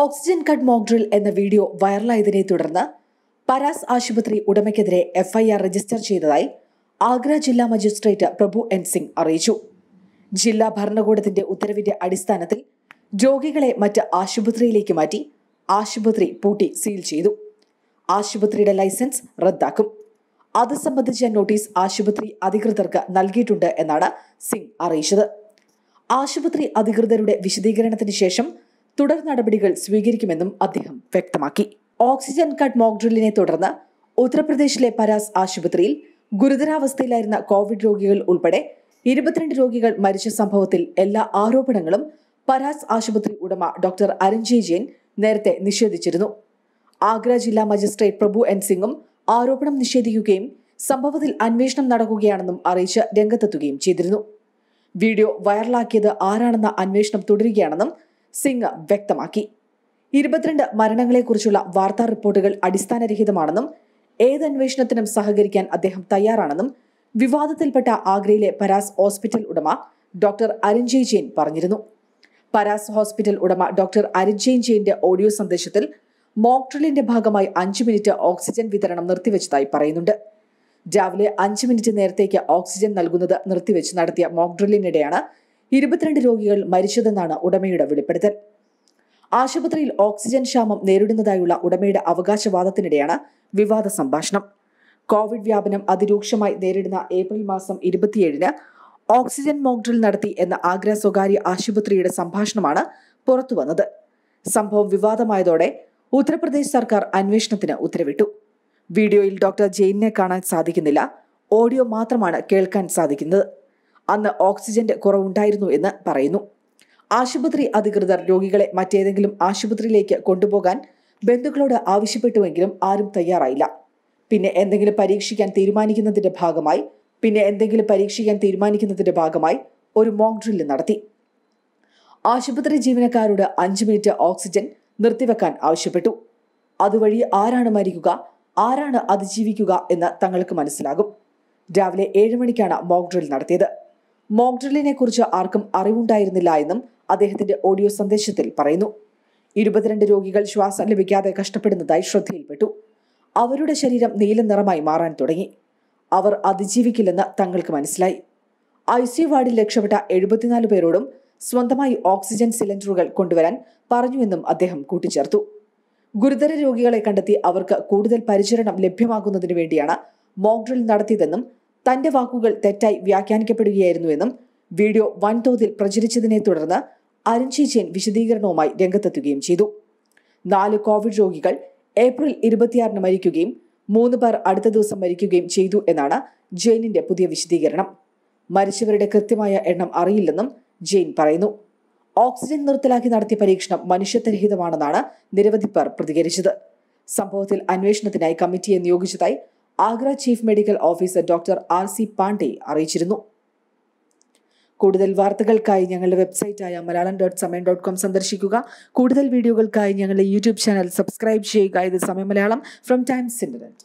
Oxygen cut mock drill എന്ന video വൈറലായതിനെ തുടർന്ന് പരാസ് ആശുപത്രി ഉടമയ്ക്കെതിരെ എഫ്ഐആർ രജിസ്റ്റർ ചെയ്തതായി ആഗ്ര ജില്ലാ മജിസ്ട്രേറ്റ് പ്രഭു എൻ സിംഗ് അറിയിച്ചു. ജില്ലാ ഭരണകൂടത്തിന്റെ ഉത്തരവിന്റെ അടിസ്ഥാനത്തിൽ രോഗികളെ മറ്റ് ആശുപത്രിയിലേക്ക് മാറ്റി ആശുപത്രി പൂട്ടി സീൽ ചെയ്തു. ആശുപത്രിയുടെ ലൈസൻസ് റദ്ദാക്കും. അത് സംബന്ധിച്ച നോട്ടീസ് ആശുപത്രി അധികൃതർക്ക് നൽകിയിട്ടുണ്ട് എന്നാണ് സിംഗ് അറിയിച്ചത്. ആശുപത്രി അധികൃതരുടെ വിശദീകരണത്തിന് ശേഷം തുടർ നടപടികൾ സ്വീകരിക്കുമെന്നും അദ്ദേഹം വ്യക്തമാക്കി. ഓക്സിജൻ കട്ട് മോക്ഡ്രില്ലിനെ തുടർന്ന് ഉത്തർപ്രദേശിലെ പരാസ് ആശുപത്രിയിൽ ഗുരുതരാവസ്ഥയിലായിരുന്ന കോവിഡ് രോഗികൾ ഉൾപ്പെടെ ഇരുപത്തിരണ്ട് രോഗികൾ മരിച്ച സംഭവത്തിൽ എല്ലാ ആരോപണങ്ങളും പരാസ് ആശുപത്രി ഉടമ ഡോക്ടർ അരഞ്ജയ് ജെയിൻ നേരത്തെ നിഷേധിച്ചിരുന്നു. ആഗ്ര ജില്ലാ മജിസ്ട്രേറ്റ് പ്രഭു എൻ സിംഗും ആരോപണം നിഷേധിക്കുകയും സംഭവത്തിൽ അന്വേഷണം നടക്കുകയാണെന്നും അറിയിച്ച് രംഗത്തെത്തുകയും ചെയ്തിരുന്നു. വീഡിയോ വൈറലാക്കിയത് ആരാണെന്ന അന്വേഷണം തുടരുകയാണെന്നും സിംഗ് വ്യക്തമാക്കി. ഇരുപത്തിരണ്ട് മരണങ്ങളെക്കുറിച്ചുള്ള വാർത്താ റിപ്പോർട്ടുകൾ അടിസ്ഥാനരഹിതമാണെന്നും ഏത് അന്വേഷണത്തിനും സഹകരിക്കാൻ അദ്ദേഹം തയ്യാറാണെന്നും വിവാദത്തിൽപ്പെട്ട ആഗ്രയിലെ പരാസ് ഹോസ്പിറ്റൽ ഉടമ ഡോക്ടർ അരുൺജയ് ജെയിൻ പറഞ്ഞിരുന്നു. പരാസ് ഹോസ്പിറ്റൽ ഉടമ ഡോക്ടർ അരുൺജയ് ജെയിന്റെ ഓഡിയോ സന്ദേശത്തിൽ മോക്ട്രിലിന്റെ ഭാഗമായി അഞ്ച് മിനിറ്റ് ഓക്സിജൻ വിതരണം നിർത്തിവെച്ചതായി പറയുന്നുണ്ട്. രാവിലെ അഞ്ച് മിനിറ്റ് നേരത്തേക്ക് ഓക്സിജൻ നൽകുന്നത് നിർത്തിവെച്ച് നടത്തിയ മോക്ക് ഡ്രില്ലിനിടെയാണ് ഇരുപത്തിരണ്ട് രോഗികൾ മരിച്ചതെന്നാണ് ഉടമയുടെ വെളിപ്പെടുത്തൽ. ആശുപത്രിയിൽ ഓക്സിജൻ ക്ഷാമം നേരിടുന്നതായുള്ള ഉടമയുടെ അവകാശവാദത്തിനിടെയാണ് വിവാദ സംഭാഷണം. കോവിഡ് വ്യാപനം അതിരൂക്ഷമായി നേരിടുന്ന ഏപ്രിൽ മാസം ഇരുപത്തിയേഴിന് ഓക്സിജൻ മോക്ഡ്രിൽ നടത്തി എന്ന ആഗ്ര സ്വകാര്യ ആശുപത്രിയുടെ സംഭാഷണമാണ് പുറത്തുവന്നത് സംഭവം വിവാദമായതോടെ ഉത്തർപ്രദേശ് സർക്കാർ അന്വേഷണത്തിന് ഉത്തരവിട്ടു. വീഡിയോയിൽ ഡോക്ടർ ജെയിനെ കാണാൻ സാധിക്കുന്നില്ല. ഓഡിയോ മാത്രമാണ് കേൾക്കാൻ സാധിക്കുന്നത്. അന്ന് ഓക്സിജന്റെ കുറവുണ്ടായിരുന്നു എന്ന് പറയുന്നു. ആശുപത്രി അധികൃതർ രോഗികളെ മറ്റേതെങ്കിലും ആശുപത്രിയിലേക്ക് കൊണ്ടുപോകാൻ ബന്ധുക്കളോട് ആവശ്യപ്പെട്ടുവെങ്കിലും ആരും തയ്യാറായില്ല. പിന്നെ എന്തെങ്കിലും പരീക്ഷിക്കാൻ തീരുമാനിക്കുന്നതിന്റെ ഭാഗമായി പിന്നെ എന്തെങ്കിലും പരീക്ഷിക്കാൻ തീരുമാനിക്കുന്നതിന്റെ ഭാഗമായി ഒരു മോക്ക് ഡ്രില്ല് നടത്തി. ആശുപത്രി ജീവനക്കാരോട് അഞ്ച് മിനിറ്റ് ഓക്സിജൻ നിർത്തിവെക്കാൻ ആവശ്യപ്പെട്ടു. അതുവഴി ആരാണ് മരിക്കുക ആരാണ് അതിജീവിക്കുക എന്ന് തങ്ങൾക്ക് മനസ്സിലാകും. രാവിലെ ഏഴ് മണിക്കാണ് മോക്ക് ഡ്രിൽ നടത്തിയത്. മോക്ക് ഡ്രില്ലിനെ കുറിച്ച് ആർക്കും അറിവുണ്ടായിരുന്നില്ല എന്നും അദ്ദേഹത്തിന്റെ ഓഡിയോ സന്ദേശത്തിൽ പറയുന്നു. ഇരുപത്തിരണ്ട് രോഗികൾ ശ്വാസം ലഭിക്കാതെ കഷ്ടപ്പെടുന്നതായി ശ്രദ്ധയിൽപ്പെട്ടു. അവരുടെ ശരീരം നീല നിറമായി മാറാൻ തുടങ്ങി. അവർ അതിജീവിക്കില്ലെന്ന് തങ്ങൾക്ക് മനസ്സിലായി. ഐ സി വാർഡിൽ രക്ഷപ്പെട്ട എഴുപത്തിനാല് പേരോടും സ്വന്തമായി ഓക്സിജൻ സിലിണ്ടറുകൾ കൊണ്ടുവരാൻ പറഞ്ഞുവെന്നും അദ്ദേഹം കൂട്ടിച്ചേർത്തു. ഗുരുതര രോഗികളെ കണ്ടെത്തി അവർക്ക് കൂടുതൽ പരിചരണം ലഭ്യമാകുന്നതിനു വേണ്ടിയാണ് മോക്ഡ്രിൽ നടത്തിയതെന്നും തന്റെ വാക്കുകൾ തെറ്റായി വ്യാഖ്യാനിക്കപ്പെടുകയായിരുന്നുവെന്നും വീഡിയോ വൻതോതിൽ പ്രചരിച്ചതിനെ തുടർന്ന് അരുൺ ജെയിൻ വിശദീകരണവുമായി രംഗത്തെത്തുകയും ചെയ്തു. നാല് കോവിഡ് രോഗികൾ ഏപ്രിൽ ഇരുപത്തിയാറിന് മരിക്കുകയും മൂന്ന് പേർ അടുത്ത ദിവസം മരിക്കുകയും ചെയ്തു എന്നാണ് ജെയിനിന്റെ പുതിയ വിശദീകരണം. മരിച്ചവരുടെ കൃത്യമായ എണ്ണം അറിയില്ലെന്നും ജെയിൻ പറയുന്നു. ഓക്സിജൻ നിർത്തലാക്കി നടത്തിയ പരീക്ഷണം മനുഷ്യത്വരഹിതമാണെന്നാണ് നിരവധി പേർ പ്രതികരിച്ചത്. സംഭവത്തിൽ അന്വേഷണത്തിനായി കമ്മിറ്റിയെ നിയോഗിച്ചതായി Agra chief medical officer doctor R C Pandey അറിയിച്ചിരുന്നു. കൂടുതൽ വാർത്തകൾക്കായി ഞങ്ങളുടെ വെബ്സൈറ്റായ Malayalam dot Samayam dot com സന്ദർശിക്കുക. കൂടുതൽ വീഡിയോകൾക്കായി ഞങ്ങളുടെ യൂട്യൂബ് ചാനൽ സബ്സ്ക്രൈബ് ചെയ്യുക. ഇത് സമയം മലയാളം ഫ്രം ടൈംസ് ഇന്റർനെറ്റ്